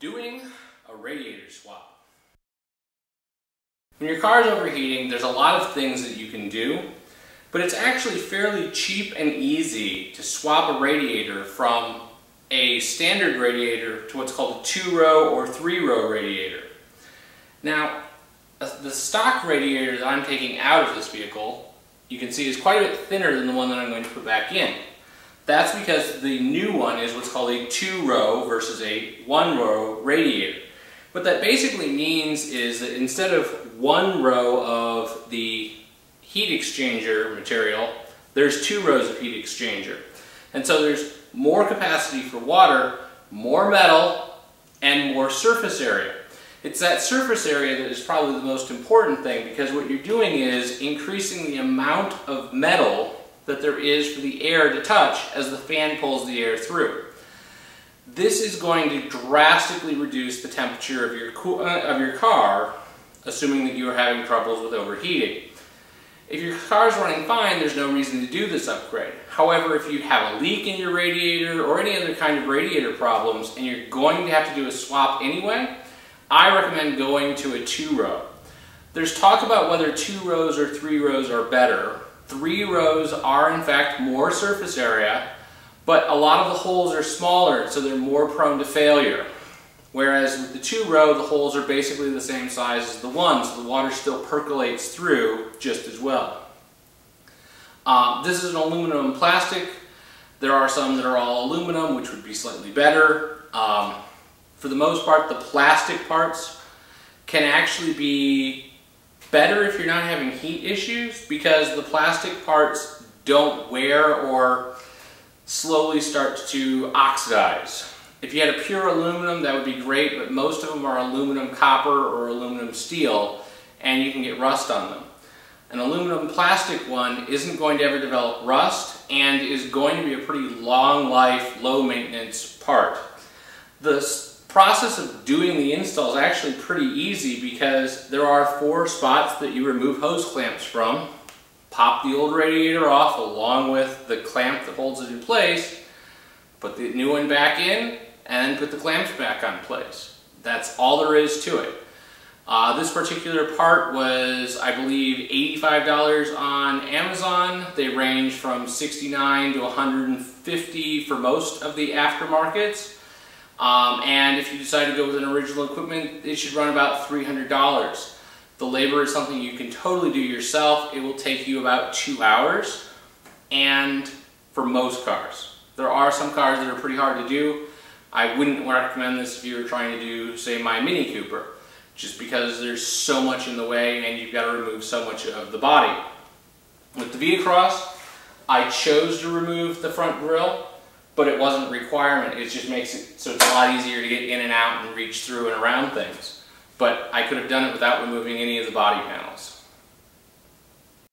Doing a radiator swap. When your car is overheating, there's a lot of things that you can do, but it's actually fairly cheap and easy to swap a radiator from a standard radiator to what's called a two-row or three-row radiator. Now, the stock radiator that I'm taking out of this vehicle, you can see is quite a bit thinner than the one that I'm going to put back in. That's because the new one is what's called a two-row versus a one-row radiator. What that basically means is that instead of one row of the heat exchanger material, there's two rows of heat exchanger. And so there's more capacity for water, more metal, and more surface area. It's that surface area that is probably the most important thing because what you're doing is increasing the amount of metal that there is for the air to touch as the fan pulls the air through. This is going to drastically reduce the temperature of your, uh, of your car, assuming that you are having troubles with overheating. If your car is running fine, there's no reason to do this upgrade. However, if you have a leak in your radiator or any other kind of radiator problems and you're going to have to do a swap anyway, I recommend going to a two-row. There's talk about whether two rows or three rows are better, Three rows are in fact more surface area, but a lot of the holes are smaller, so they're more prone to failure. Whereas with the two row, the holes are basically the same size as the one, so the water still percolates through just as well. Uh, this is an aluminum plastic. There are some that are all aluminum, which would be slightly better. Um, for the most part, the plastic parts can actually be better if you're not having heat issues because the plastic parts don't wear or slowly start to oxidize. If you had a pure aluminum, that would be great, but most of them are aluminum copper or aluminum steel, and you can get rust on them. An aluminum plastic one isn't going to ever develop rust and is going to be a pretty long life, low maintenance part. The process of doing the install is actually pretty easy because there are four spots that you remove hose clamps from. Pop the old radiator off along with the clamp that holds it in place, put the new one back in, and put the clamps back on place. That's all there is to it. Uh, this particular part was, I believe, $85 on Amazon. They range from 69 to 150 for most of the aftermarkets. Um, and if you decide to go with an original equipment, it should run about $300. The labor is something you can totally do yourself. It will take you about two hours, and for most cars. There are some cars that are pretty hard to do. I wouldn't recommend this if you were trying to do, say, my Mini Cooper, just because there's so much in the way and you've got to remove so much of the body. With the V-Cross, I chose to remove the front grille but it wasn't a requirement. It just makes it so it's a lot easier to get in and out and reach through and around things. But I could have done it without removing any of the body panels.